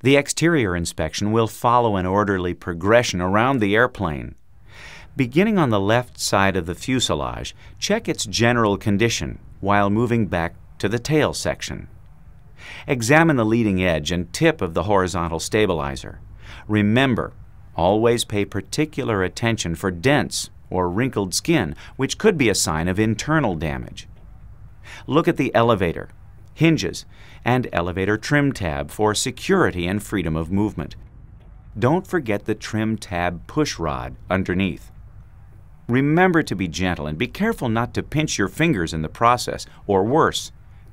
The exterior inspection will follow an orderly progression around the airplane. Beginning on the left side of the fuselage, check its general condition while moving back to the tail section. Examine the leading edge and tip of the horizontal stabilizer. Remember, always pay particular attention for dents or wrinkled skin, which could be a sign of internal damage. Look at the elevator, hinges, and elevator trim tab for security and freedom of movement. Don't forget the trim tab push rod underneath. Remember to be gentle and be careful not to pinch your fingers in the process, or worse,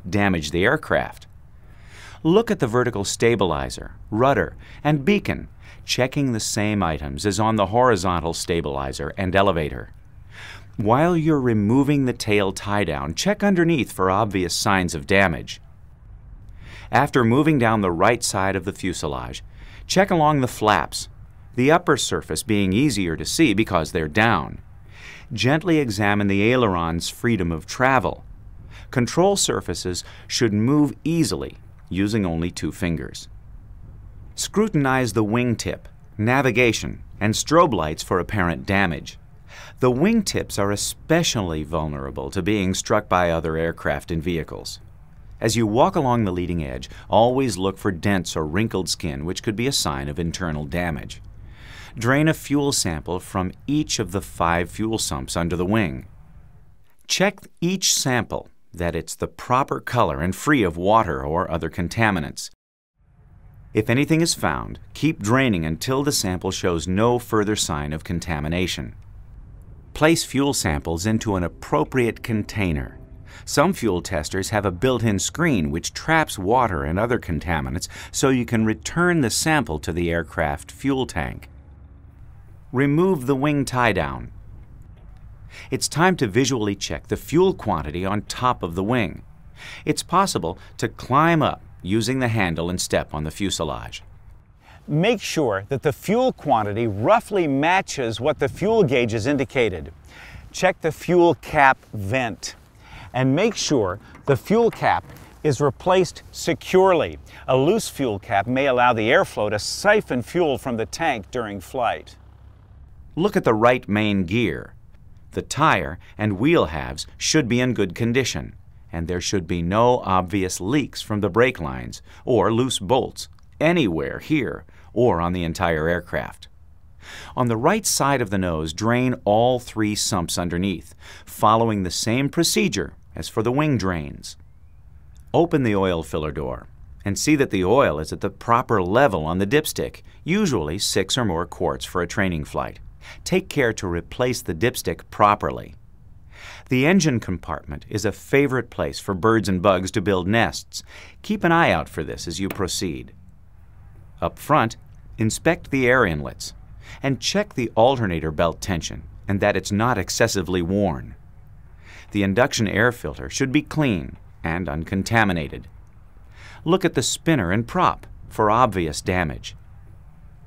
damage the aircraft. Look at the vertical stabilizer, rudder, and beacon, checking the same items as on the horizontal stabilizer and elevator. While you're removing the tail tie down, check underneath for obvious signs of damage. After moving down the right side of the fuselage, check along the flaps, the upper surface being easier to see because they're down gently examine the aileron's freedom of travel. Control surfaces should move easily using only two fingers. Scrutinize the wingtip, navigation, and strobe lights for apparent damage. The wingtips are especially vulnerable to being struck by other aircraft and vehicles. As you walk along the leading edge, always look for dents or wrinkled skin, which could be a sign of internal damage. Drain a fuel sample from each of the five fuel sumps under the wing. Check each sample that it's the proper color and free of water or other contaminants. If anything is found, keep draining until the sample shows no further sign of contamination. Place fuel samples into an appropriate container. Some fuel testers have a built-in screen which traps water and other contaminants so you can return the sample to the aircraft fuel tank. Remove the wing tie down. It's time to visually check the fuel quantity on top of the wing. It's possible to climb up using the handle and step on the fuselage. Make sure that the fuel quantity roughly matches what the fuel gauge has indicated. Check the fuel cap vent and make sure the fuel cap is replaced securely. A loose fuel cap may allow the airflow to siphon fuel from the tank during flight. Look at the right main gear. The tire and wheel halves should be in good condition, and there should be no obvious leaks from the brake lines or loose bolts anywhere here or on the entire aircraft. On the right side of the nose, drain all three sumps underneath, following the same procedure as for the wing drains. Open the oil filler door and see that the oil is at the proper level on the dipstick, usually six or more quarts for a training flight. Take care to replace the dipstick properly. The engine compartment is a favorite place for birds and bugs to build nests. Keep an eye out for this as you proceed. Up front, inspect the air inlets and check the alternator belt tension and that it's not excessively worn. The induction air filter should be clean and uncontaminated. Look at the spinner and prop for obvious damage.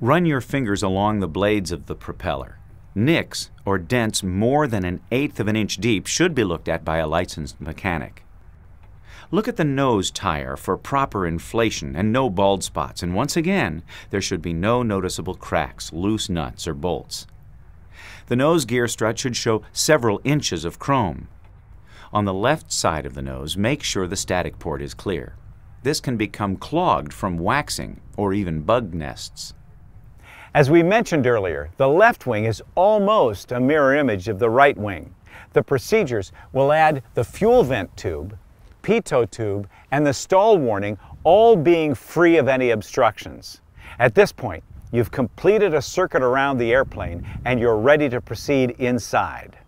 Run your fingers along the blades of the propeller. Nicks, or dents more than an eighth of an inch deep, should be looked at by a licensed mechanic. Look at the nose tire for proper inflation and no bald spots, and once again, there should be no noticeable cracks, loose nuts, or bolts. The nose gear strut should show several inches of chrome. On the left side of the nose, make sure the static port is clear. This can become clogged from waxing or even bug nests. As we mentioned earlier, the left wing is almost a mirror image of the right wing. The procedures will add the fuel vent tube, pitot tube, and the stall warning all being free of any obstructions. At this point, you've completed a circuit around the airplane and you're ready to proceed inside.